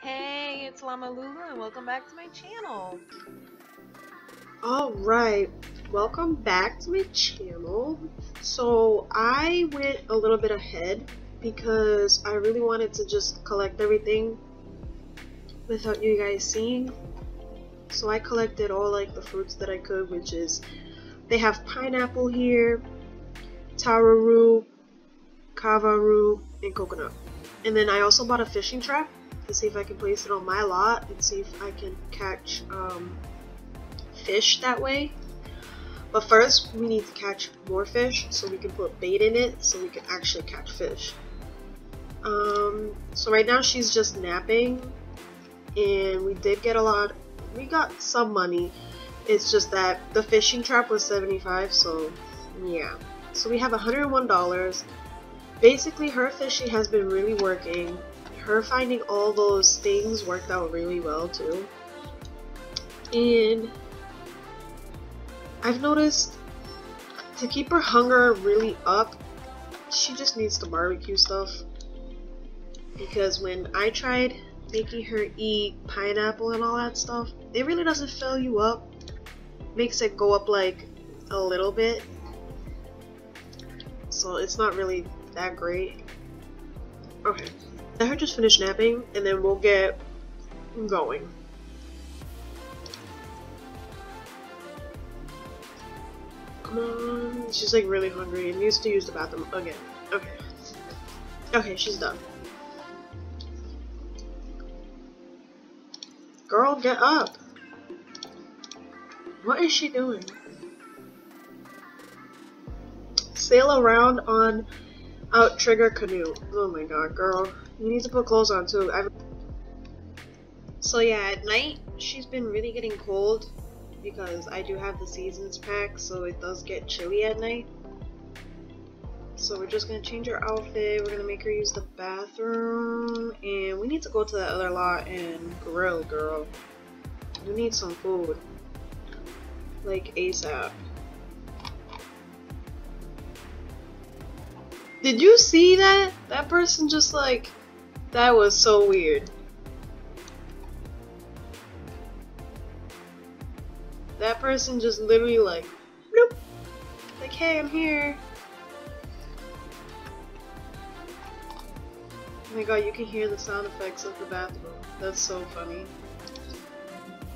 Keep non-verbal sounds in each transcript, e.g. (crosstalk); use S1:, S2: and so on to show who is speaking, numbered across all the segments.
S1: Hey, it's Llama Lulu and welcome back to my channel.
S2: Alright, welcome back to my channel. So I went a little bit ahead because I really wanted to just collect everything without you guys seeing. So I collected all like the fruits that I could, which is they have pineapple here, taro root, kava and coconut. And then I also bought a fishing trap to see if I can place it on my lot and see if I can catch um, fish that way. But first, we need to catch more fish so we can put bait in it so we can actually catch fish. Um, so right now she's just napping and we did get a lot, we got some money. It's just that the fishing trap was 75 so yeah. So we have $101. Basically her fishing has been really working. Her finding all those things worked out really well too. And I've noticed to keep her hunger really up, she just needs to barbecue stuff. Because when I tried making her eat pineapple and all that stuff, it really doesn't fill you up. Makes it go up like a little bit. So it's not really that great. Okay. Let her just finish napping and then we'll get going. Come on. She's like really hungry and needs to use the bathroom again. Okay. Okay, she's done. Girl, get up. What is she doing? Sail around on out trigger Canoe. Oh my god, girl. You need to put clothes on too. I've so yeah, at night, she's been really getting cold because I do have the seasons pack, so it does get chilly at night. So we're just gonna change her outfit, we're gonna make her use the bathroom, and we need to go to that other lot and grill, girl. We need some food. Like ASAP. Did you see that? That person just like, that was so weird. That person just literally like, bloop, like, hey, I'm here. Oh my god, you can hear the sound effects of the bathroom. That's so funny.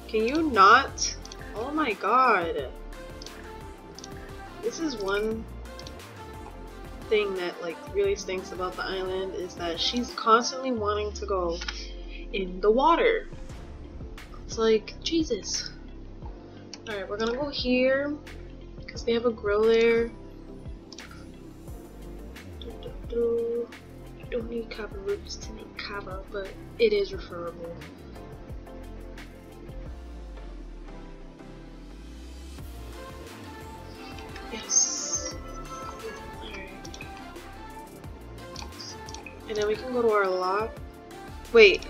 S2: Can you not? Oh my god. This is one thing that like really stinks about the island is that she's constantly wanting to go in the water. It's like, Jesus. Alright, we're gonna go here because they have a grill there. Don't need kava roots to make kava, but it is referable. And then we can go to our lot. Wait.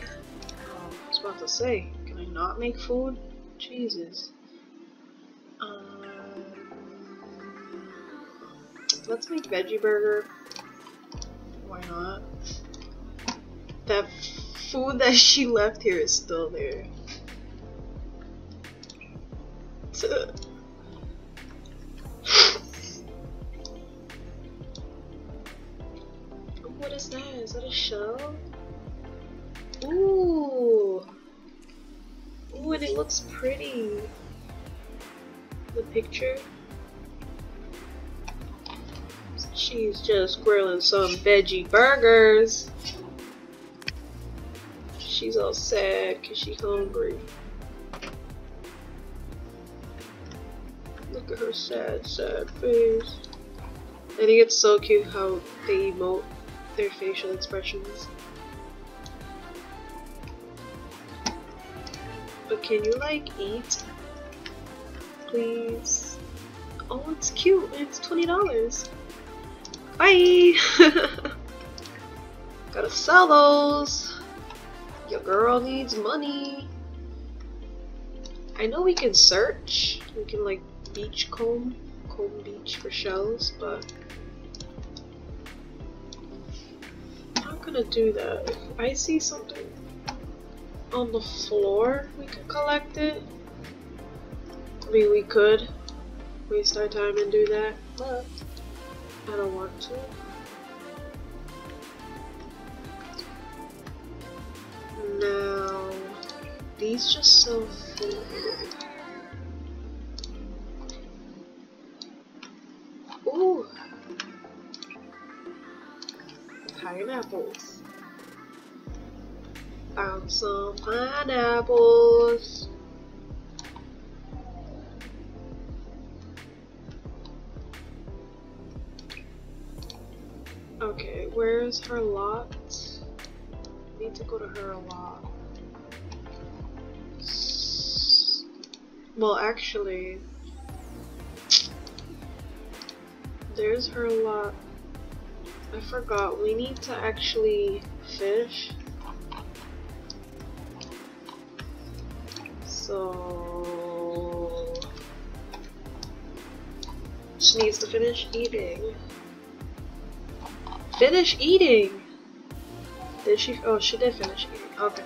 S2: Oh, I was about to say, can I not make food? Jesus. Um, let's make veggie burger. Why not? That food that she left here is still there. (laughs) shell? Ooh! Ooh, and it looks pretty. The picture. She's just grilling some veggie burgers. She's all sad because she's hungry. Look at her sad, sad face. I think it's so cute how they emote their facial expressions. But can you like eat? Please. Oh, it's cute. It's $20. Bye! (laughs) Gotta sell those. Your girl needs money. I know we can search. We can like beach comb, comb beach for shells, but gonna do that. If I see something, on the floor, we can collect it. I mean, we could waste our time and do that, but I don't want to. Now, these just sell food. Actually, there's her lot. I forgot. We need to actually fish. So she needs to finish eating. Finish eating. Did she? Oh, she did finish eating. Okay.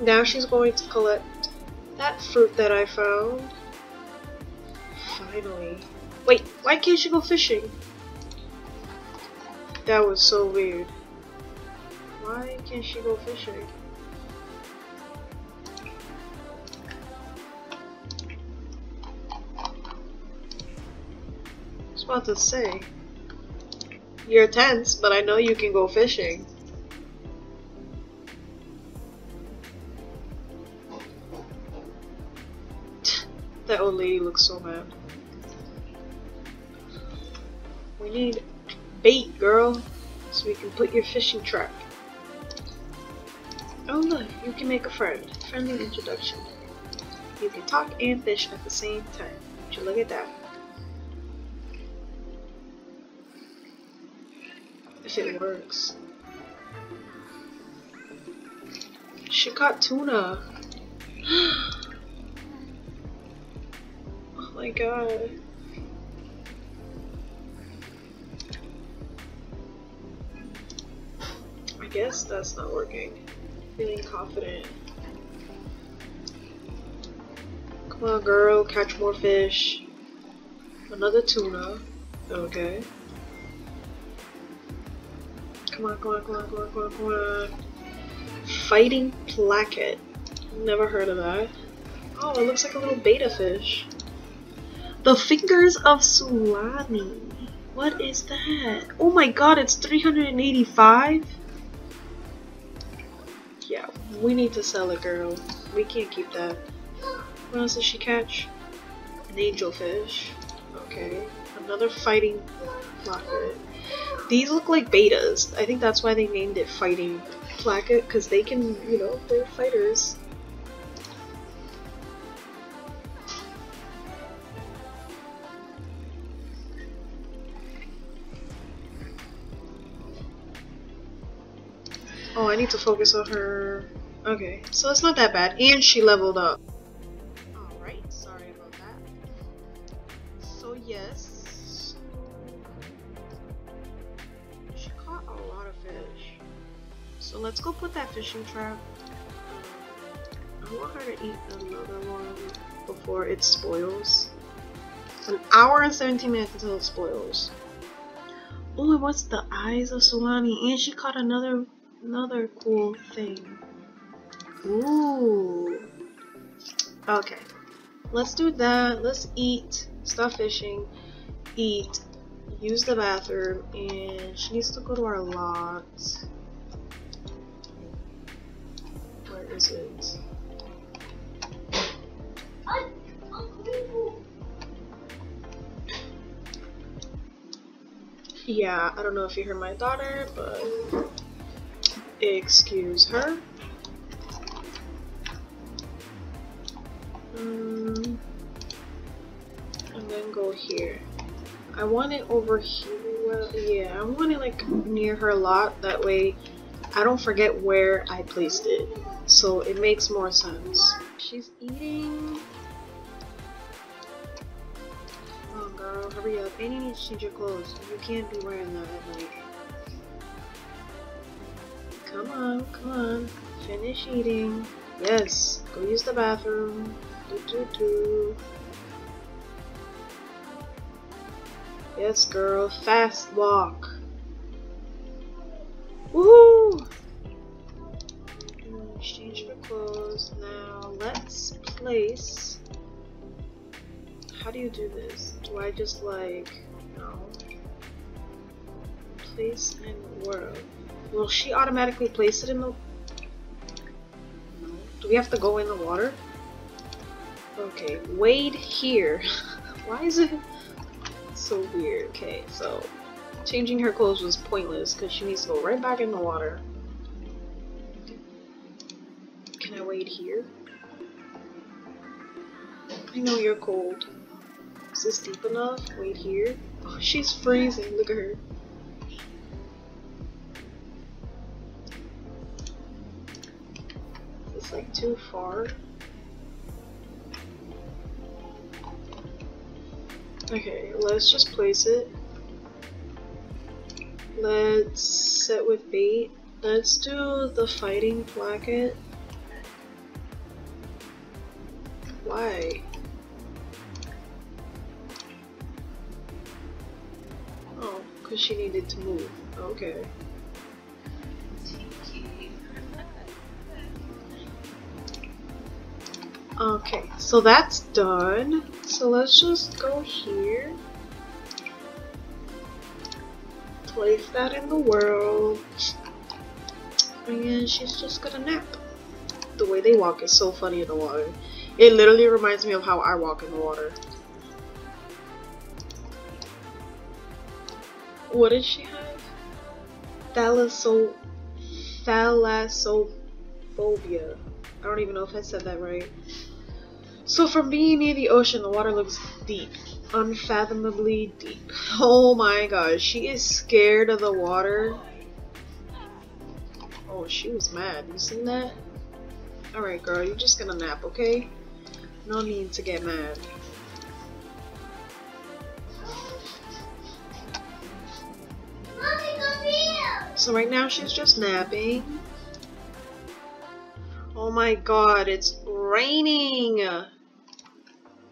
S2: Now she's going to collect that fruit that I found. Finally. Wait, why can't she go fishing? That was so weird. Why can't she go fishing? I was about to say. You're tense, but I know you can go fishing. Lady looks so mad. We need bait, girl, so we can put your fishing trap. Oh look, you can make a friend. Friendly introduction. You can talk and fish at the same time. Would you look at that? If it works. She caught tuna. (gasps) (gasps) my god. I guess that's not working. Feeling confident. Come on, girl, catch more fish. Another tuna. Okay. Come on, come on, come on, come on, come on, come on. Fighting placket. Never heard of that. Oh, it looks like a little betta fish. The fingers of Sulani. What is that? Oh my god, it's 385? Yeah, we need to sell it, girl. We can't keep that. What else did she catch? An angelfish. Okay. Another fighting placket. These look like bettas. I think that's why they named it fighting placket, because they can, you know, they're fighters. Oh, I need to focus on her. Okay, so it's not that bad. And she leveled up. Alright, sorry about that. So, yes. She caught a lot of fish. So, let's go put that fishing trap. I want her to eat another one before it spoils. An hour and 17 minutes until it spoils. Oh, and what's the eyes of Sulani? And she caught another another cool thing. Ooh. Okay. Let's do that. Let's eat. Stop fishing. Eat. Use the bathroom. And she needs to go to our lot. Where is it? Yeah, I don't know if you heard my daughter, but excuse her. Um, and then go here. I want it over here. Well, yeah, I want it like near her a lot. That way, I don't forget where I placed it. So it makes more sense. She's eating. On, girl, hurry up. And you need to change your clothes. You can't be wearing that. Come on, come on. Finish eating. Yes, go use the bathroom. Do do do. Yes, girl, fast walk. Woohoo! Exchange for clothes. Now let's place. How do you do this? Do I just like no? Place in world. Will she automatically place it in the? No. Do we have to go in the water? Okay, wade here. (laughs) Why is it so weird? Okay, so changing her clothes was pointless because she needs to go right back in the water. Can I wade here? I know you're cold. Is this deep enough? Wait here. Oh, she's freezing. Look at her. Too far. Okay, let's just place it. Let's set with bait. Let's do the fighting placket. Why? Oh, because she needed to move. Okay. Okay, so that's done. So let's just go here. Place that in the world. And she's just gonna nap. The way they walk is so funny in the water. It literally reminds me of how I walk in the water. What did she have? Thalasso thalassophobia. I don't even know if I said that right. So from being near the ocean, the water looks deep. Unfathomably deep. (laughs) Oh my gosh, she is scared of the water. Oh, she was mad. You seen that? Alright girl, you're just gonna nap, okay? No need to get mad. So right now she's just napping. Oh my god, it's raining!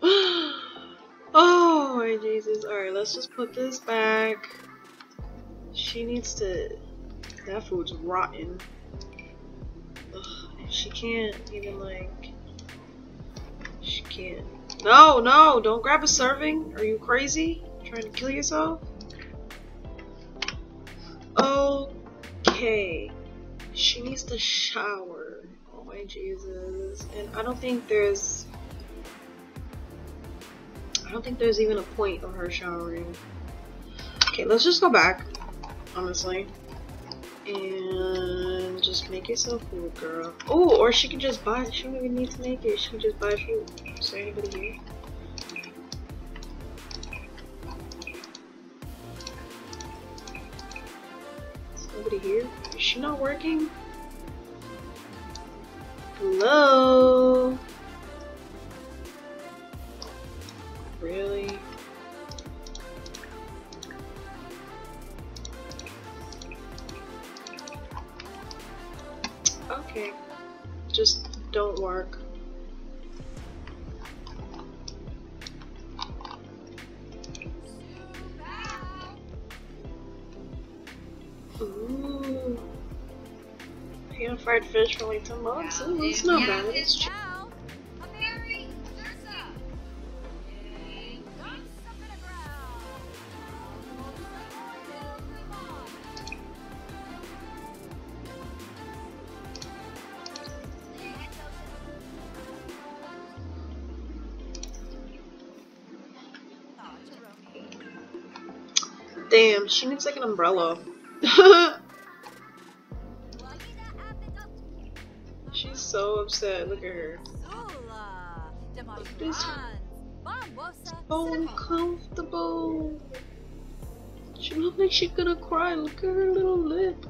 S2: (gasps) oh my Jesus. Alright, let's just put this back. She needs to... That food's rotten. Ugh, she can't even like... She can't. No, no! Don't grab a serving! Are you crazy? Trying to kill yourself? Okay. She needs to shower. Oh my Jesus. And I don't think there's... I don't think there's even a point of her showering. Okay, let's just go back. Honestly. And just make yourself food, girl. Oh, or she can just buy She don't even need to make it. She can just buy food. Is there anybody here? Nobody here? Is she not working? Hello? Work. Ooh. Pan fried fish for like 10 bucks? Ooh, not bad. She needs like an umbrella. (laughs) She's so upset. Look at her. This so uncomfortable. She looks like she's gonna cry. Look at her little lip.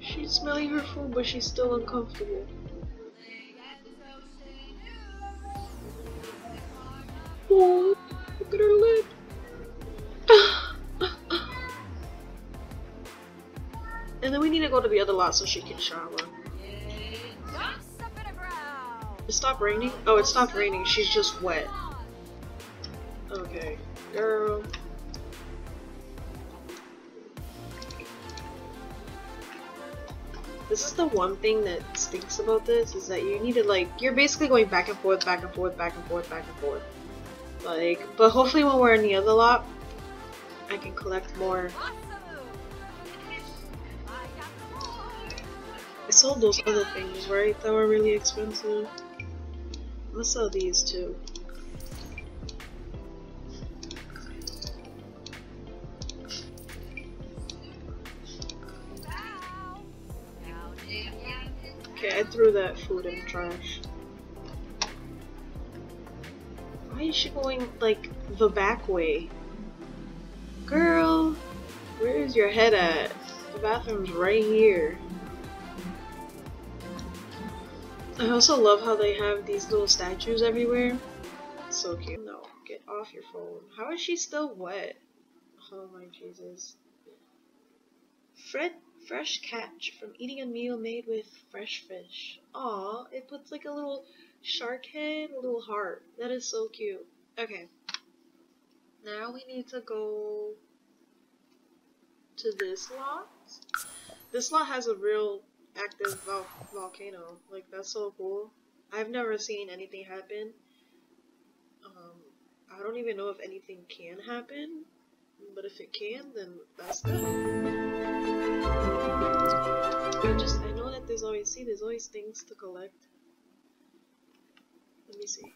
S2: She's smelling her food, but she's still uncomfortable. Oh, look at her lip. Go to the other lot so she can shower. It stopped raining? Oh, it stopped raining. She's just wet. Okay. Girl. This is the one thing that stinks about this is that you need to like you're basically going back and forth, back and forth, back and forth, back and forth. Like, but hopefully when we're in the other lot, I can collect more. Sold those other things, right? That were really expensive. Gonna sell these too. Okay, I threw that food in the trash. Why is she going, like, the back way? Girl, where is your head at? The bathroom's right here. I also love how they have these little statues everywhere. So cute. No, get off your phone. How is she still wet? Oh my Jesus. Fred fresh catch from eating a meal made with fresh fish. Aw, it puts like a little shark head, a little heart. That is so cute. Okay. Now we need to go to this lot. This lot has a real active vol volcano. Like, that's so cool. I've never seen anything happen. Um, I don't even know if anything can happen. But if it can, then that's good. I just, I know that there's always, see, there's always things to collect. Let me see.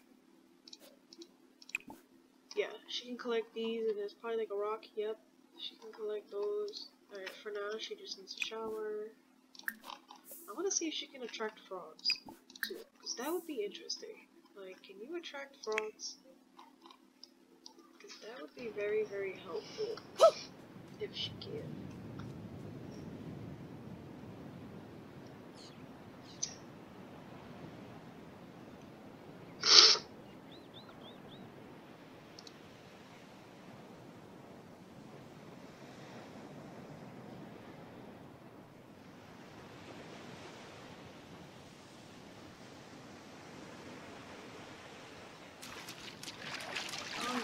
S2: Yeah, she can collect these, and there's probably like a rock, yep. She can collect those. Alright, for now, she just needs to shower. I want to see if she can attract frogs, too. Because that would be interesting. Like, can you attract frogs? Because that would be very, very helpful. if she can.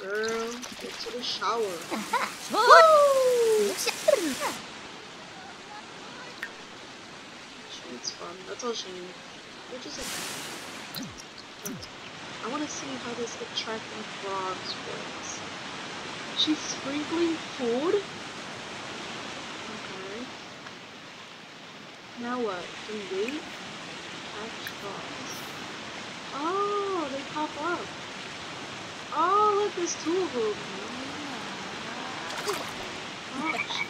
S2: Oh, girl, get to the shower. (laughs) It's fun. That's all she needs. Which is okay. I want to see how this attracting frogs works. She's sprinkling food? Okay. Now what? Do we wait? Catch frogs. Oh, they pop up. There's two of them.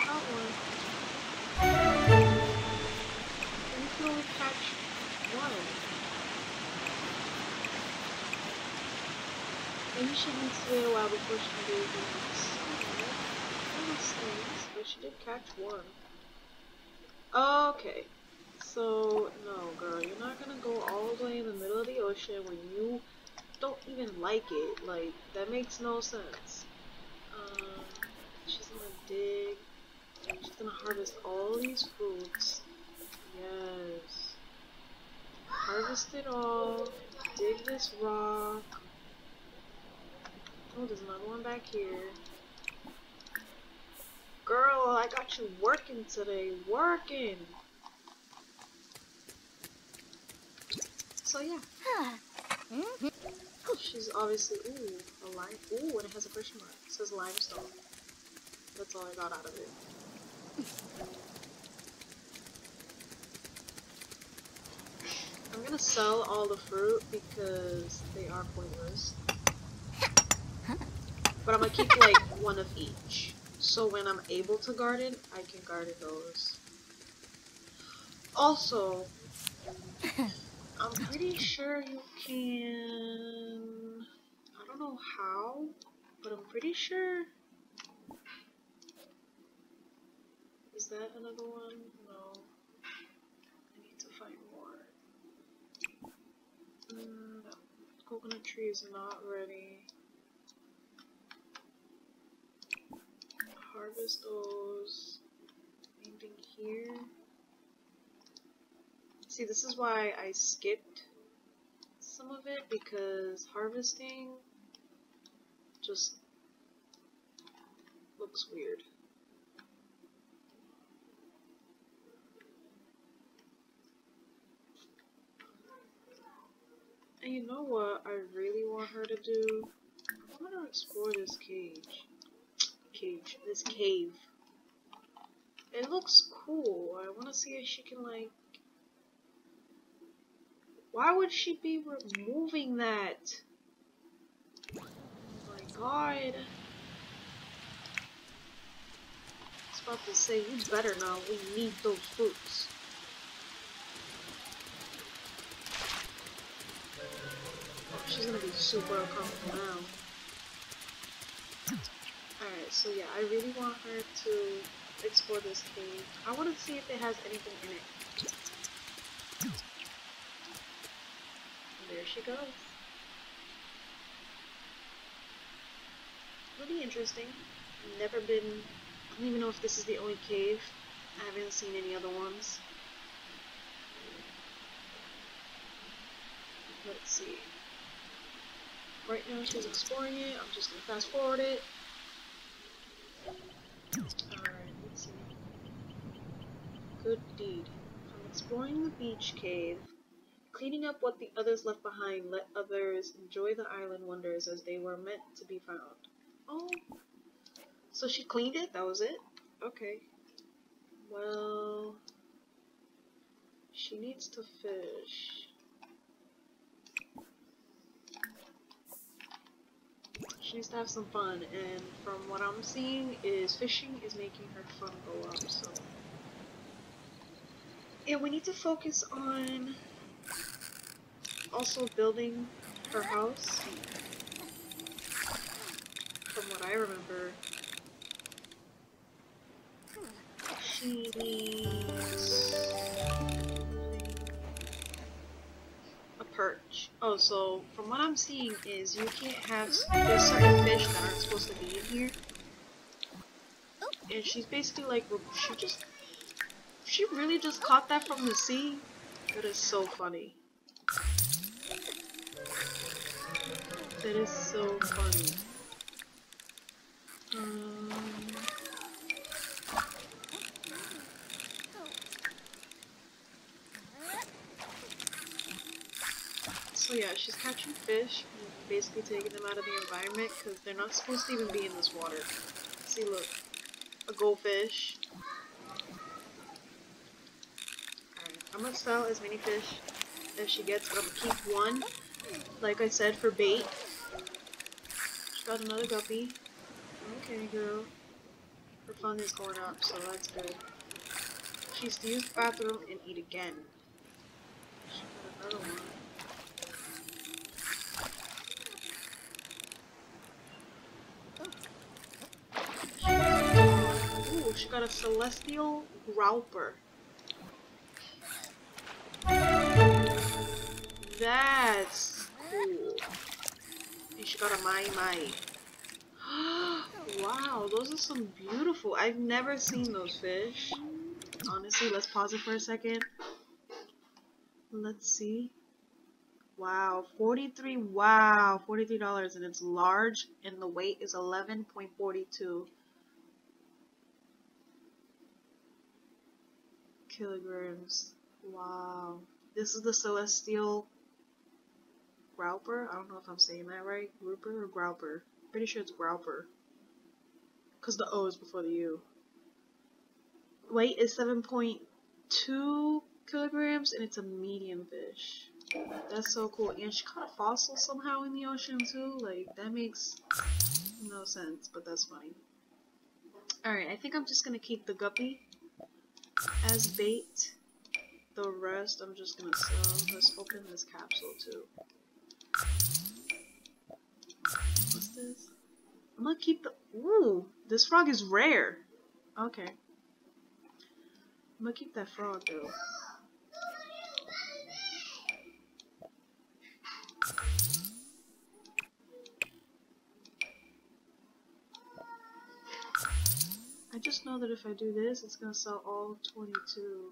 S2: Got one. And you only catch one. Maybe she needs to wait a while before she can do. That stinks, but she did catch one. Okay. So, no, girl, you're not gonna go all the way in the middle of the ocean when you don't even like it. Like, that makes no sense. Um, she's gonna dig, she's gonna harvest all these fruits. Yes. Harvest it all. Dig this rock. Oh, there's another one back here. Girl, I got you working today. Working! So yeah. Mm-hmm. Oh, she's obviously ooh a lime. Ooh, and it has a question mark. It says limestone. That's all I got out of it. I'm gonna sell all the fruit because they are pointless. But I'm gonna keep like (laughs) one of each. So when I'm able to garden, I can garden those. Also, I'm pretty sure you can. I don't know how, but I'm pretty sure. Is that another one? No. I need to find more. Mm, that coconut tree is not ready. Harvest those. Anything here? See, this is why I skipped some of it because harvesting just looks weird. And you know what I really want her to do? I want to explore this cage. Cage. This cave. It looks cool. I want to see if she can, like... Why would she be removing that? Oh my god. I was about to say, you better not. We need those boots. She's gonna be super uncomfortable now. Alright, so yeah, I really want her to explore this cave. I want to see if it has anything in it. There she goes. It'll be interesting. Never been, I don't even know if this is the only cave. I haven't seen any other ones. Let's see. Right now she's exploring it. I'm just gonna fast forward it. Alright, let's see. Good deed. I'm exploring the beach cave. Cleaning up what the others left behind, let others enjoy the island wonders as they were meant to be found. Oh. So she cleaned it? That was it? Okay. Well. She needs to fish. She needs to have some fun, and from what I'm seeing is fishing is making her fun go up, so. Yeah, we need to focus on also building her house. From what I remember, she needs a perch. Oh, so from what I'm seeing is you can't have there's certain fish that aren't supposed to be in here, and she's basically like she just she really just caught that from the sea. That is so funny. That is so funny. Um, so yeah, she's catching fish and basically taking them out of the environment because they're not supposed to even be in this water. See, look, a goldfish. Alright, I'm gonna sell as many fish as she gets, but I'm gonna keep one, like I said, for bait. Got another guppy. Okay, girl. Her fun is going up, so that's good. She used to use the bathroom and eat again. She got another one. Ooh, she got a celestial grouper. That's she got a mai mai. (gasps) wow, those are some beautiful. I've never seen those fish. Honestly, let's pause it for a second. Let's see. Wow, 43, wow, $43 and it's large and the weight is 11.42 kilograms. Wow. This is the celestial grouper. I don't know if I'm saying that right. Grouper or grouper? Pretty sure it's grouper. Because the O is before the U. Weight is 7.2 kilograms and it's a medium fish. That's so cool. And she caught a fossil somehow in the ocean too. Like, that makes no sense, but that's funny. Alright, I think I'm just gonna keep the guppy as bait. The rest I'm just gonna sell. Let's open this capsule too. This? I'm gonna keep the. Ooh, this frog is rare. Okay. I'm gonna keep that frog though. I just know that if I do this, it's gonna sell all 22.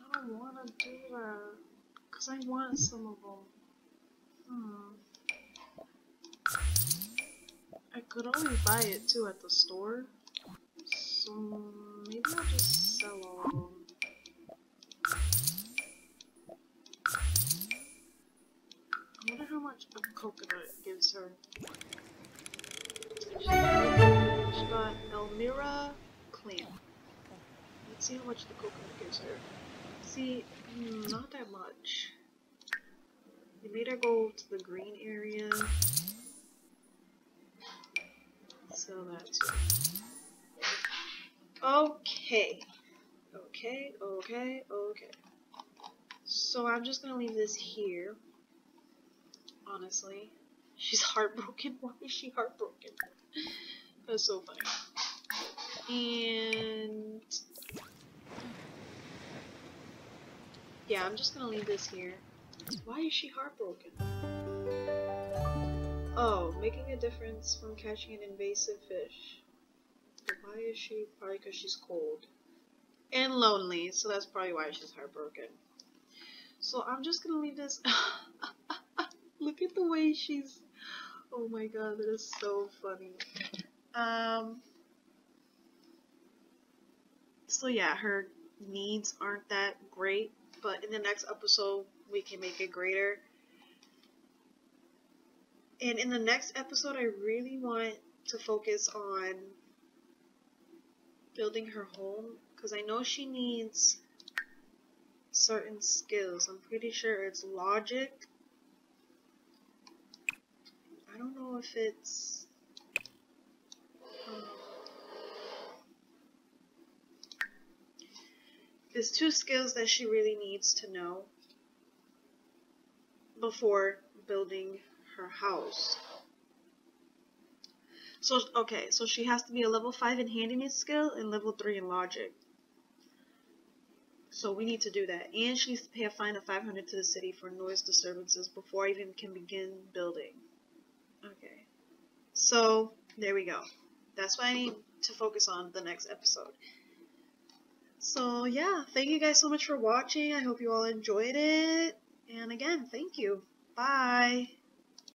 S2: I don't want to do that? Because I want some of them. Hmm. I could only buy it too at the store. So maybe I'll just sell all of them. I wonder how much a coconut gives her. She got, Elmira Clamp. Let's see how much the coconut gives her. See, not that much. They made her go to the green area. Sell that too. Okay. Okay, okay, okay. So I'm just gonna leave this here. Honestly. She's heartbroken. (laughs) Why is she heartbroken? That's so funny. And yeah, I'm just gonna leave this here. Why is she heartbroken? Oh, making a difference from catching an invasive fish. Why is she? Probably because she's cold. And lonely, so that's probably why she's heartbroken. So I'm just gonna leave this. (laughs) Look at the way she's. Oh my god, that is so funny. Um. So yeah, her needs aren't that great, but in the next episode we can make it greater. And in the next episode, I really want to focus on building her home because I know she needs certain skills. I'm pretty sure it's logic. I don't know if it's. Um, there's two skills that she really needs to know before building her house. So, okay, so she has to be a level 5 in handiness skill and level 3 in logic. So we need to do that. And she needs to pay a fine of 500 to the city for noise disturbances before I even can begin building. Okay. So, there we go. That's what I need to focus on the next episode. So, yeah, thank you guys so much for watching. I hope you all enjoyed it. And again, thank you. Bye.